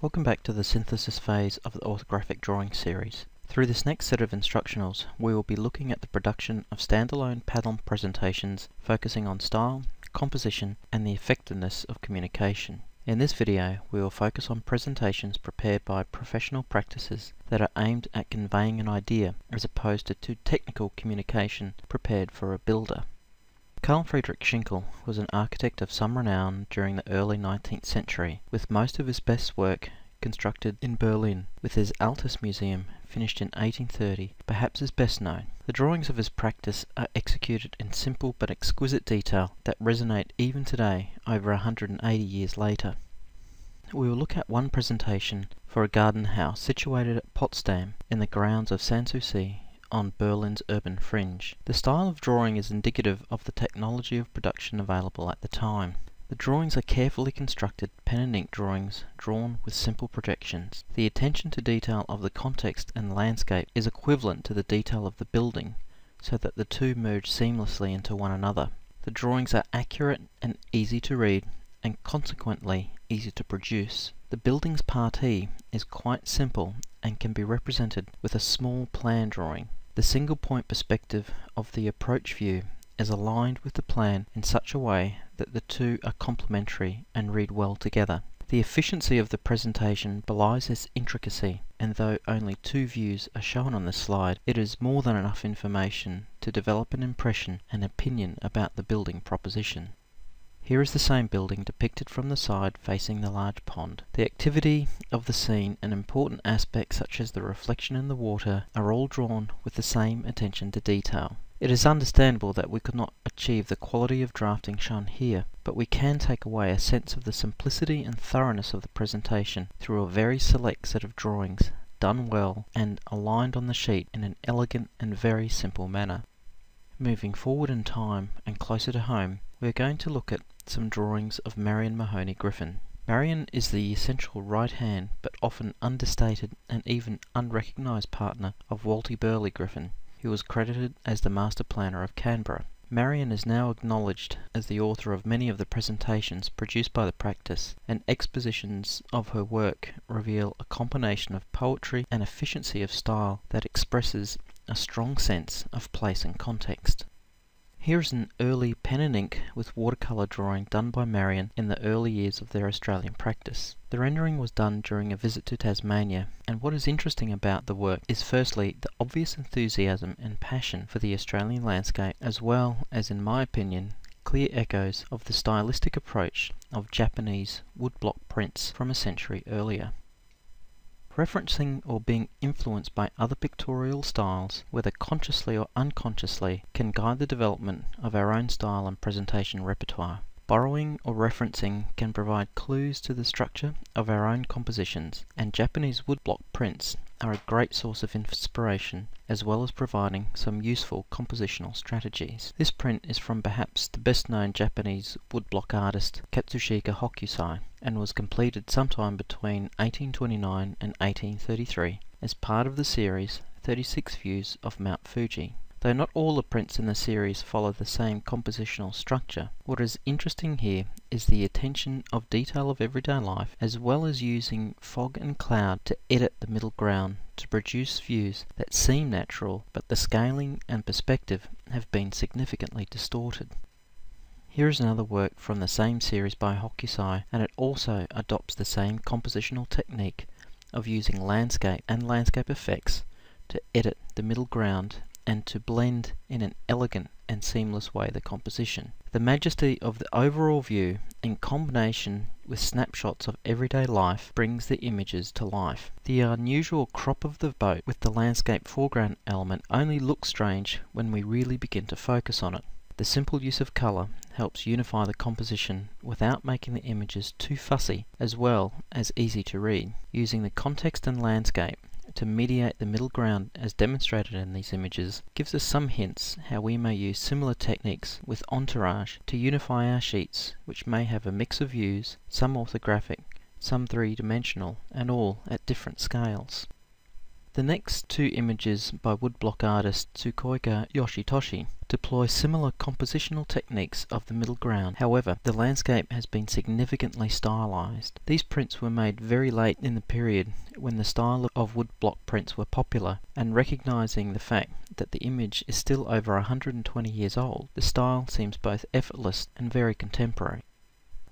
Welcome back to the synthesis phase of the orthographic drawing series. Through this next set of instructionals, we will be looking at the production of standalone panel presentations focusing on style, composition, and the effectiveness of communication. In this video, we will focus on presentations prepared by professional practices that are aimed at conveying an idea as opposed to too technical communication prepared for a builder. Karl Friedrich Schinkel was an architect of some renown during the early 19th century, with most of his best work constructed in Berlin, with his Altes Museum finished in 1830 perhaps his best known. The drawings of his practice are executed in simple but exquisite detail that resonate even today over 180 years later. We will look at one presentation for a garden house situated at Potsdam in the grounds of Sanssouci on Berlin's urban fringe. The style of drawing is indicative of the technology of production available at the time. The drawings are carefully constructed pen and ink drawings drawn with simple projections. The attention to detail of the context and landscape is equivalent to the detail of the building, so that the two merge seamlessly into one another. The drawings are accurate and easy to read, and consequently easy to produce. The building's parti is quite simple and can be represented with a small plan drawing. The single point perspective of the approach view is aligned with the plan in such a way that the two are complementary and read well together. The efficiency of the presentation belies its intricacy, and though only two views are shown on this slide, it is more than enough information to develop an impression and opinion about the building proposition. Here is the same building depicted from the side facing the large pond. The activity of the scene and important aspects such as the reflection in the water are all drawn with the same attention to detail. It is understandable that we could not achieve the quality of drafting shown here, but we can take away a sense of the simplicity and thoroughness of the presentation through a very select set of drawings, done well, and aligned on the sheet in an elegant and very simple manner. Moving forward in time and closer to home, we are going to look at some drawings of Marion Mahony Griffin. Marion is the essential right hand, but often understated and even unrecognized partner of Walter Burley Griffin, who was credited as the master planner of Canberra. Marion is now acknowledged as the author of many of the presentations produced by the practice, and expositions of her work reveal a combination of poetry and efficiency of style that expresses a strong sense of place and context. Here is an early pen and ink with watercolour drawing done by Marion in the early years of their Australian practice. The rendering was done during a visit to Tasmania, and what is interesting about the work is firstly the obvious enthusiasm and passion for the Australian landscape, as well as, in my opinion, clear echoes of the stylistic approach of Japanese woodblock prints from a century earlier. Referencing or being influenced by other pictorial styles, whether consciously or unconsciously, can guide the development of our own style and presentation repertoire. Borrowing or referencing can provide clues to the structure of our own compositions, and Japanese woodblock prints are a great source of inspiration as well as providing some useful compositional strategies. This print is from perhaps the best known Japanese woodblock artist Katsushika Hokusai and was completed sometime between 1829 and 1833 as part of the series 36 Views of Mount Fuji. Though not all the prints in the series follow the same compositional structure, what is interesting here is the attention of detail of everyday life as well as using fog and cloud to edit the middle ground to produce views that seem natural but the scaling and perspective have been significantly distorted. Here is another work from the same series by Hokusai and it also adopts the same compositional technique of using landscape and landscape effects to edit the middle ground and to blend in an elegant and seamless way the composition. The majesty of the overall view in combination with snapshots of everyday life brings the images to life. The unusual crop of the boat with the landscape foreground element only looks strange when we really begin to focus on it. The simple use of colour helps unify the composition without making the images too fussy as well as easy to read. Using the context and landscape to mediate the middle ground as demonstrated in these images gives us some hints how we may use similar techniques with Entourage to unify our sheets which may have a mix of views, some orthographic, some three-dimensional, and all at different scales. The next two images by woodblock artist Tsukioka Yoshitoshi deploy similar compositional techniques of the middle ground. However, the landscape has been significantly stylized. These prints were made very late in the period when the style of woodblock prints were popular, and recognizing the fact that the image is still over 120 years old, the style seems both effortless and very contemporary.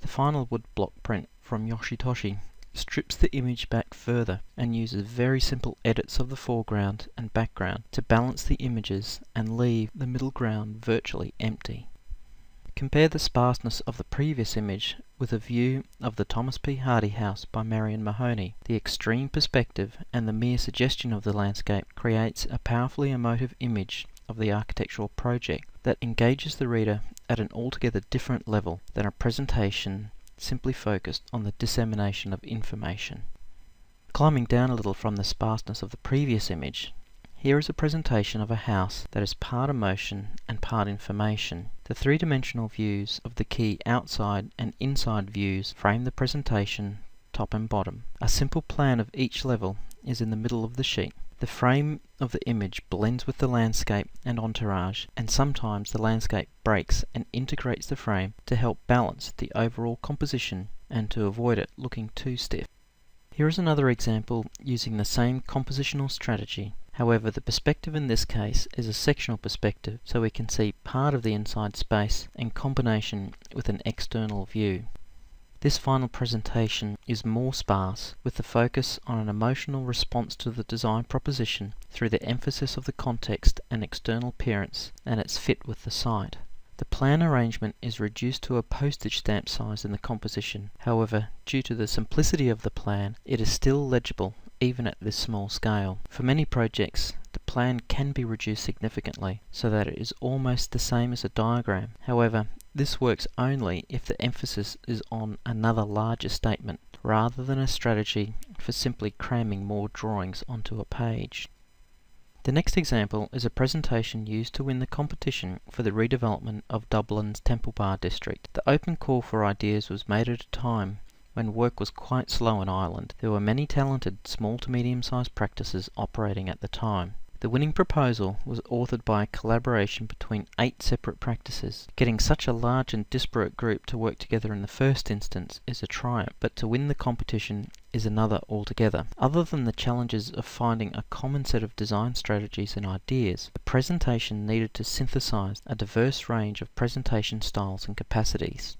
The final woodblock print from Yoshitoshi strips the image back further and uses very simple edits of the foreground and background to balance the images and leave the middle ground virtually empty. Compare the sparseness of the previous image with a view of the Thomas P. Hardy house by Marion Mahony. The extreme perspective and the mere suggestion of the landscape creates a powerfully emotive image of the architectural project that engages the reader at an altogether different level than a presentation simply focused on the dissemination of information. Climbing down a little from the sparseness of the previous image, here is a presentation of a house that is part emotion and part information. The three-dimensional views of the key outside and inside views frame the presentation top and bottom. A simple plan of each level is in the middle of the sheet. The frame of the image blends with the landscape and entourage, and sometimes the landscape breaks and integrates the frame to help balance the overall composition and to avoid it looking too stiff. Here is another example using the same compositional strategy. However, the perspective in this case is a sectional perspective, so we can see part of the inside space in combination with an external view. This final presentation is more sparse, with the focus on an emotional response to the design proposition through the emphasis of the context and external appearance and its fit with the site. The plan arrangement is reduced to a postage stamp size in the composition. However, due to the simplicity of the plan, it is still legible even at this small scale. For many projects, the plan can be reduced significantly so that it is almost the same as a diagram. However, this works only if the emphasis is on another larger statement rather than a strategy for simply cramming more drawings onto a page. The next example is a presentation used to win the competition for the redevelopment of Dublin's Temple Bar district. The open call for ideas was made at a time when work was quite slow in Ireland. There were many talented small to medium sized practices operating at the time. The winning proposal was authored by a collaboration between eight separate practices. Getting such a large and disparate group to work together in the first instance is a triumph, but to win the competition is another altogether. Other than the challenges of finding a common set of design strategies and ideas, the presentation needed to synthesize a diverse range of presentation styles and capacities.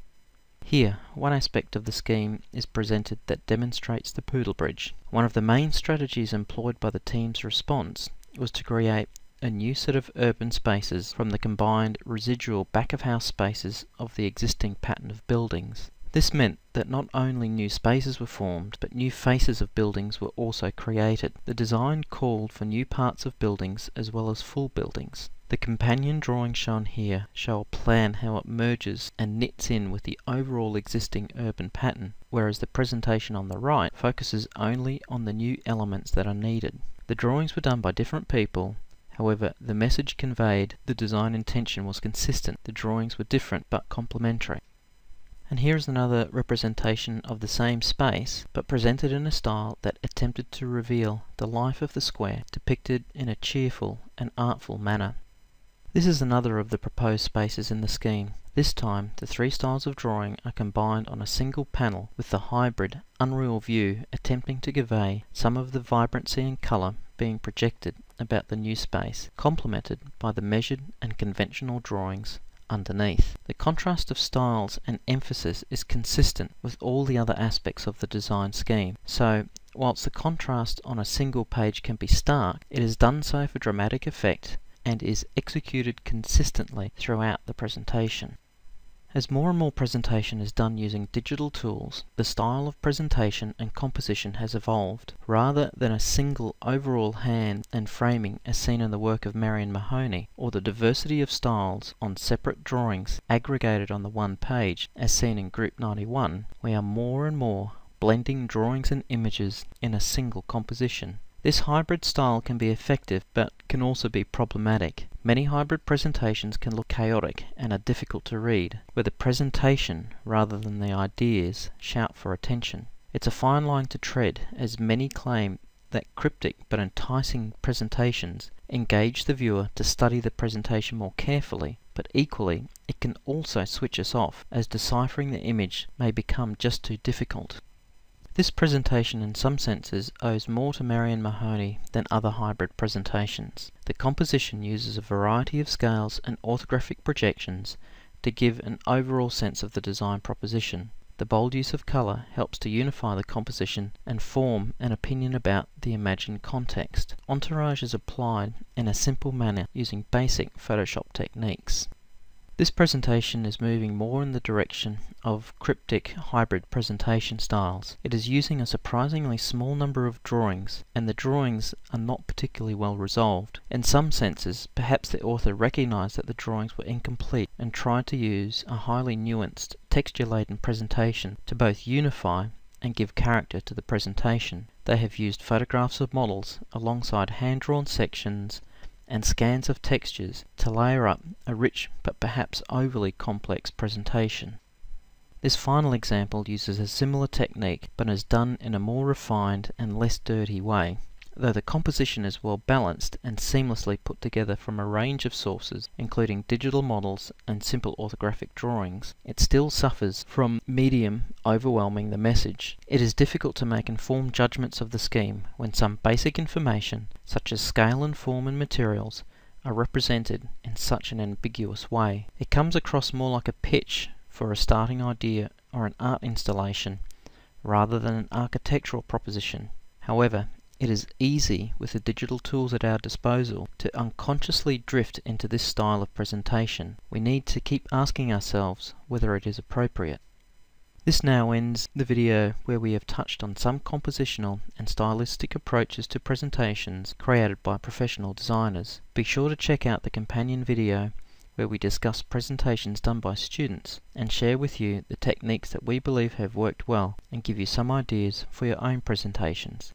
Here, one aspect of the scheme is presented that demonstrates the Poodle Bridge. One of the main strategies employed by the team's response was to create a new set of urban spaces from the combined residual back-of-house spaces of the existing pattern of buildings. This meant that not only new spaces were formed, but new faces of buildings were also created. The design called for new parts of buildings as well as full buildings. The companion drawing shown here a plan how it merges and knits in with the overall existing urban pattern, whereas the presentation on the right focuses only on the new elements that are needed. The drawings were done by different people, however the message conveyed, the design intention was consistent, the drawings were different but complementary. And here is another representation of the same space, but presented in a style that attempted to reveal the life of the square, depicted in a cheerful and artful manner. This is another of the proposed spaces in the scheme. This time, the three styles of drawing are combined on a single panel, with the hybrid, unreal view attempting to convey some of the vibrancy and colour being projected about the new space, complemented by the measured and conventional drawings underneath. The contrast of styles and emphasis is consistent with all the other aspects of the design scheme, so whilst the contrast on a single page can be stark, it is done so for dramatic effect and is executed consistently throughout the presentation. As more and more presentation is done using digital tools, the style of presentation and composition has evolved. Rather than a single overall hand and framing as seen in the work of Marion Mahony, or the diversity of styles on separate drawings aggregated on the one page as seen in Group 91, we are more and more blending drawings and images in a single composition. This hybrid style can be effective but can also be problematic. Many hybrid presentations can look chaotic and are difficult to read, where the presentation rather than the ideas shout for attention. It's a fine line to tread as many claim that cryptic but enticing presentations engage the viewer to study the presentation more carefully, but equally it can also switch us off as deciphering the image may become just too difficult. This presentation in some senses owes more to Marion Mahony than other hybrid presentations. The composition uses a variety of scales and orthographic projections to give an overall sense of the design proposition. The bold use of colour helps to unify the composition and form an opinion about the imagined context. Entourage is applied in a simple manner using basic Photoshop techniques. This presentation is moving more in the direction of cryptic hybrid presentation styles. It is using a surprisingly small number of drawings, and the drawings are not particularly well resolved. In some senses, perhaps the author recognized that the drawings were incomplete and tried to use a highly nuanced, texture-laden presentation to both unify and give character to the presentation. They have used photographs of models alongside hand-drawn sections and scans of textures to layer up a rich but perhaps overly complex presentation. This final example uses a similar technique but is done in a more refined and less dirty way though the composition is well balanced and seamlessly put together from a range of sources, including digital models and simple orthographic drawings, it still suffers from medium overwhelming the message. It is difficult to make informed judgments of the scheme when some basic information, such as scale and form and materials, are represented in such an ambiguous way. It comes across more like a pitch for a starting idea or an art installation rather than an architectural proposition. However, it is easy, with the digital tools at our disposal, to unconsciously drift into this style of presentation. We need to keep asking ourselves whether it is appropriate. This now ends the video where we have touched on some compositional and stylistic approaches to presentations created by professional designers. Be sure to check out the companion video where we discuss presentations done by students and share with you the techniques that we believe have worked well and give you some ideas for your own presentations.